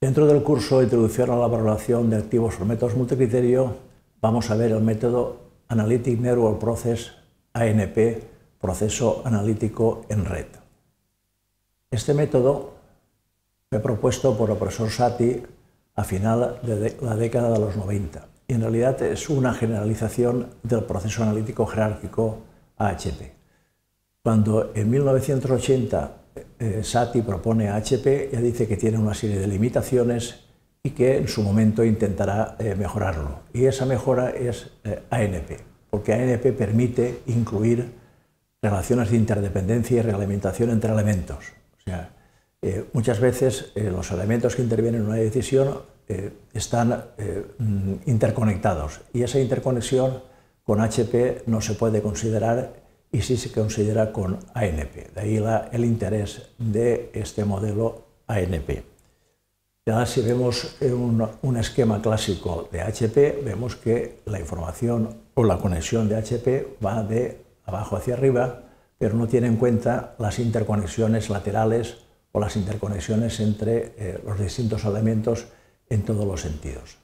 Dentro del curso Introducción a la valoración de activos por métodos multicriterio, vamos a ver el método Analytic Network Process, ANP, proceso analítico en red. Este método fue propuesto por el profesor Sati a final de la década de los 90 y en realidad es una generalización del proceso analítico jerárquico AHP. Cuando en 1980 eh, Sati propone AHP, ya dice que tiene una serie de limitaciones y que en su momento intentará eh, mejorarlo. Y esa mejora es eh, ANP, porque ANP permite incluir relaciones de interdependencia y realimentación entre elementos. O sea, muchas veces los elementos que intervienen en una decisión están mm, interconectados y esa interconexión con HP no se puede considerar y sí se considera con ANP. De ahí el interés de este modelo ANP. Ya si vemos un, un, esquema clásico de HP, vemos que la información o la conexión de HP va de abajo hacia arriba, pero no tiene en cuenta las interconexiones laterales o las interconexiones entre eh, los distintos elementos en todos los sentidos.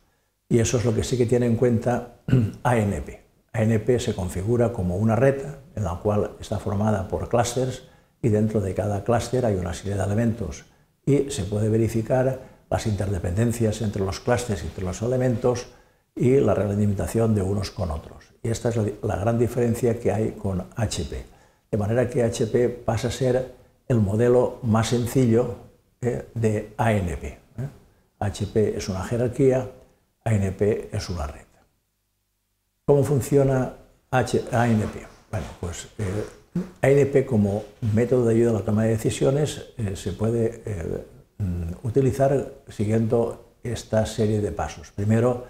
Y eso es lo que sí que tiene en cuenta ANP. ANP se configura como una red en la cual está formada por clústeres y dentro de cada clúster hay una serie de elementos y se puede verificar las interdependencias entre los clústeres y entre los elementos y la realimentación de unos con otros. Y esta es la gran diferencia que hay con HP. De manera que HP pasa a ser el modelo más sencillo eh, de ANP. HP ¿eh? es una jerarquía, ANP es una red. ¿Cómo funciona ANP? Bueno, pues eh, ANP como método de ayuda a la toma de decisiones eh, se puede eh, mm, utilizar siguiendo esta serie de pasos. Primero,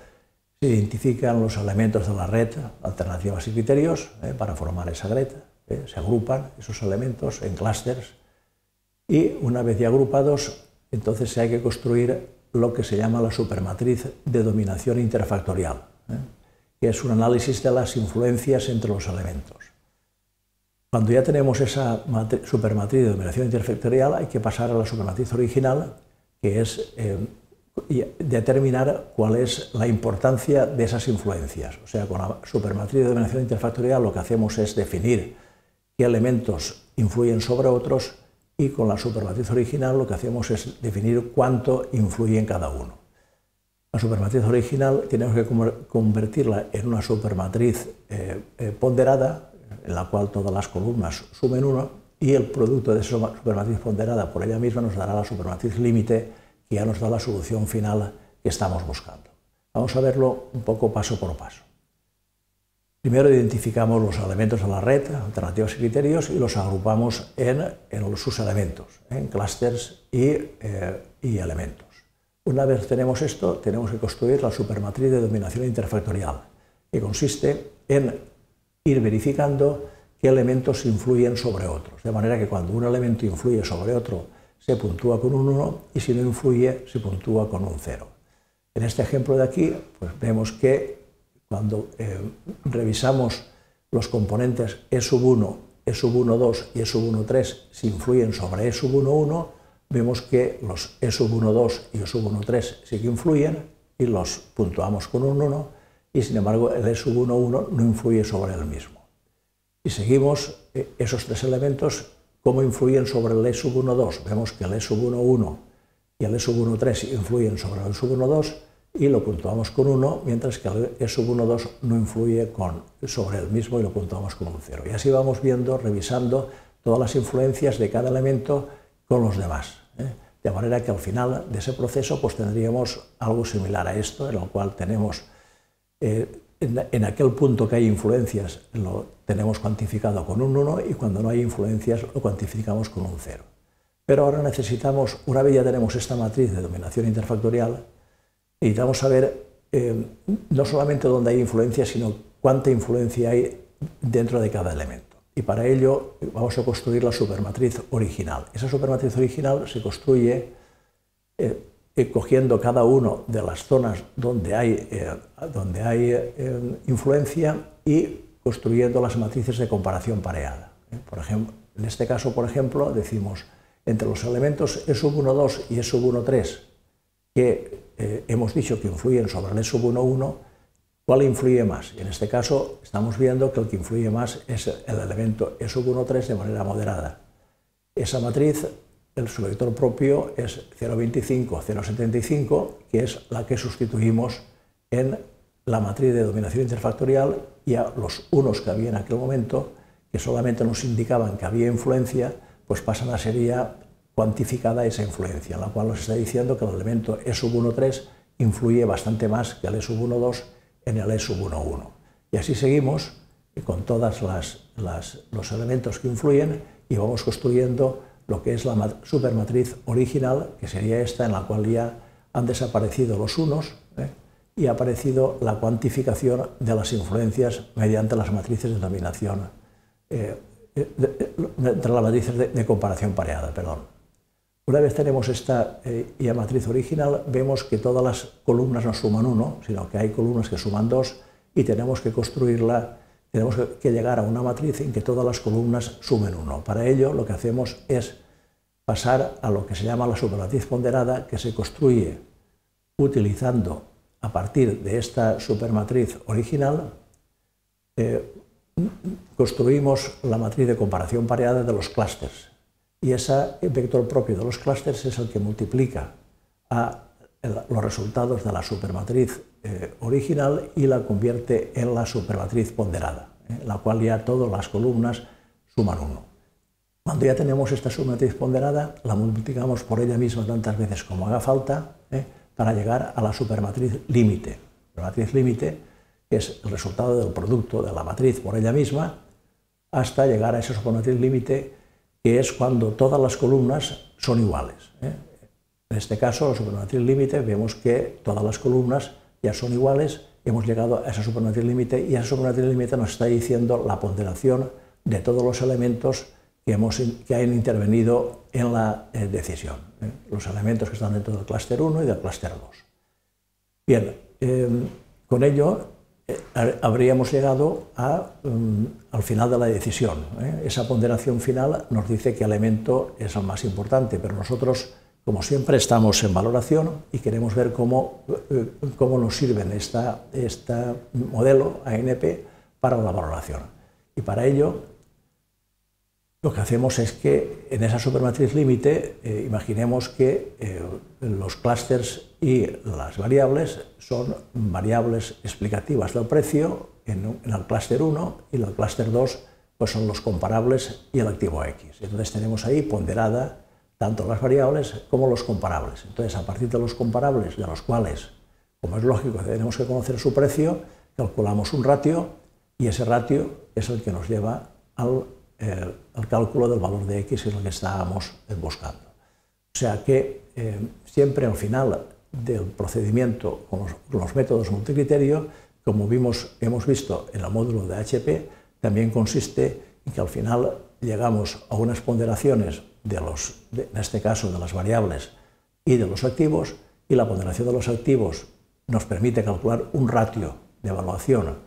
se identifican los elementos de la red, alternativas y criterios para formar esa red. se agrupan esos elementos en clústeres y una vez ya agrupados, entonces hay que construir lo que se llama la supermatriz de dominación interfactorial que es un análisis de las influencias entre los elementos. Cuando ya tenemos esa supermatriz de dominación interfactorial, hay que pasar a la supermatriz original, que es eh, determinar cuál es la importancia de esas influencias. O sea, con la supermatriz de dominación interfactorial lo que hacemos es definir qué elementos influyen sobre otros y con la supermatriz original lo que hacemos es definir cuánto influye en cada uno. La supermatriz original tenemos que convertirla en una supermatriz eh, eh, ponderada, en la cual todas las columnas sumen uno, y el producto de esa supermatriz ponderada por ella misma nos dará la supermatriz límite, que ya nos da la solución final que estamos buscando. Vamos a verlo un poco paso por paso. Primero identificamos los elementos de la red, alternativas y criterios, y los agrupamos en, sus elementos, en clústeres y, eh, y elementos. Una vez tenemos esto, tenemos que construir la supermatriz de dominación interfactorial, que consiste en ir verificando qué elementos influyen sobre otros. De manera que cuando un elemento influye sobre otro, se puntúa con un 1 y si no influye, se puntúa con un 0. En este ejemplo de aquí, pues vemos que cuando eh, revisamos los componentes E sub 1, E sub 1, 2 y E sub 1, 3, si influyen sobre E sub 1, 1, vemos que los E sub 1, 2 y E sub 1, 3 sí que influyen y los puntuamos con un 1 y sin embargo el E sub 1, 1 no influye sobre el mismo. Y seguimos eh, esos tres elementos, cómo influyen sobre el E sub 1, 2. Vemos que el E sub 1, 1 y el E sub 1, 3 influyen sobre el E sub 1, 2 y lo puntuamos con 1, mientras que el E sub 1, 2 no influye con, sobre el mismo y lo puntuamos con un 0. Y así vamos viendo, revisando todas las influencias de cada elemento con los demás. ¿eh? De manera que al final de ese proceso pues tendríamos algo similar a esto, en lo cual tenemos, eh, en, aquel punto que hay influencias lo tenemos cuantificado con un 1 y cuando no hay influencias lo cuantificamos con un 0. Pero ahora necesitamos, una vez ya tenemos esta matriz de dominación interfactorial, necesitamos saber eh, no solamente dónde hay influencias, sino cuánta influencia hay dentro de cada elemento y para ello vamos a construir la supermatriz original. Esa supermatriz original se construye eh, eh, cogiendo cada una de las zonas donde hay, eh, donde hay influencia y construyendo las matrices de comparación pareada. Por ejemplo, en este caso, por ejemplo, decimos entre los elementos E sub 1, 2 y E sub 1, 3 que hemos dicho que influyen sobre el E sub 1,1, ¿cuál influye más? En este caso estamos viendo que el que influye más es el elemento E sub 1,3 de manera moderada. Esa matriz, el subvector propio es 0,25, 0,75, que es la que sustituimos en la matriz de dominación interfactorial y a los unos que había en aquel momento, que solamente nos indicaban que había influencia, pues pasan a ser ya cuantificada esa influencia, en la cual nos está diciendo que el elemento E sub 1,3 influye bastante más que el E sub 1,2 en el E sub 1,1. Y así seguimos con todos los elementos que influyen y vamos construyendo lo que es la supermatriz original, que sería esta, en la cual ya han desaparecido los unos, ¿eh? y ha aparecido la cuantificación de las influencias mediante las matrices de dominación, eh, eh, las matrices de, comparación pareada. Perdón. Una vez tenemos esta eh, matriz original, vemos que todas las columnas no suman uno, sino que hay columnas que suman dos y tenemos que construirla, tenemos que llegar a una matriz en que todas las columnas sumen uno. Para ello lo que hacemos es pasar a lo que se llama la supermatriz ponderada, que se construye utilizando a partir de esta supermatriz original, eh, construimos la matriz de comparación pareada de los clústeres. Y ese vector propio de los clústeres es el que multiplica a los resultados de la supermatriz eh, original y la convierte en la supermatriz ponderada, eh, la cual ya todas las columnas suman uno. Cuando ya tenemos esta supermatriz ponderada, la multiplicamos por ella misma tantas veces como haga falta, para llegar a la supermatriz límite. La matriz límite es el resultado del producto de la matriz por ella misma hasta llegar a esa supermatriz límite que es cuando todas las columnas son iguales. ¿eh? En este caso, la supermatriz límite, vemos que todas las columnas ya son iguales, hemos llegado a esa supermatriz límite y esa supermatriz límite nos está diciendo la ponderación de todos los elementos que, han intervenido en la eh, decisión, ¿eh? los elementos que están dentro del clúster 1 y del clúster 2. Bien, con ello habríamos llegado a, em, al final de la decisión. Esa ponderación final nos dice qué elemento es el más importante, pero nosotros, como siempre, estamos en valoración y queremos ver cómo, cómo nos sirven este esta modelo ANP para la valoración. Y para ello lo que hacemos es que en esa supermatriz límite eh, imaginemos que eh, los clústeres y las variables son variables explicativas del precio en, el clúster 1 y en el clúster 2 pues son los comparables y el activo X. Entonces tenemos ahí ponderada tanto las variables como los comparables. Entonces a partir de los comparables, de los cuales, como es lógico, tenemos que conocer su precio, calculamos un ratio y ese ratio es el que nos lleva al el, cálculo del valor de x, es lo que estábamos buscando. O sea que eh, siempre al final del procedimiento con los, métodos multicriterio, como vimos, hemos visto en el módulo de HP, también consiste en que al final llegamos a unas ponderaciones de los, en este caso de las variables y de los activos, y la ponderación de los activos nos permite calcular un ratio de evaluación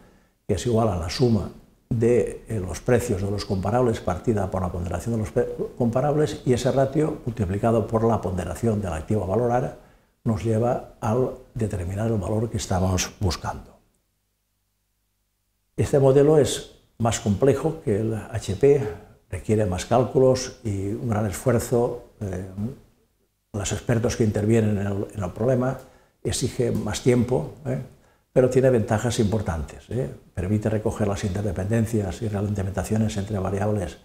que es igual a la suma de los precios de los comparables partida por la ponderación de los comparables y ese ratio multiplicado por la ponderación del activo a valorar nos lleva al determinar el valor que estamos buscando. Este modelo es más complejo que el HP, requiere más cálculos y un gran esfuerzo. Eh, los expertos que intervienen en el, problema exige más tiempo. ¿eh? Pero tiene ventajas importantes. ¿eh? Permite recoger las interdependencias y realimentaciones entre variables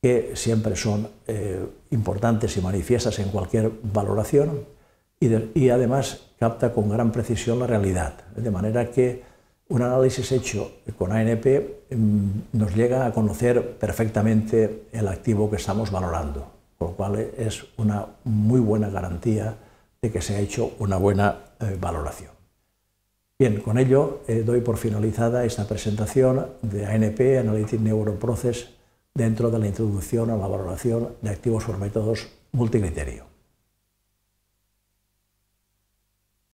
que siempre son eh, importantes y manifiestas en cualquier valoración y, además capta con gran precisión la realidad, de manera que un análisis hecho con ANP mm, nos llega a conocer perfectamente el activo que estamos valorando, por lo cual es una muy buena garantía de que se ha hecho una buena eh, valoración. Bien, con ello eh, doy por finalizada esta presentación de ANP, Analytic Neuroprocess, dentro de la introducción a la valoración de activos por métodos multicriterio.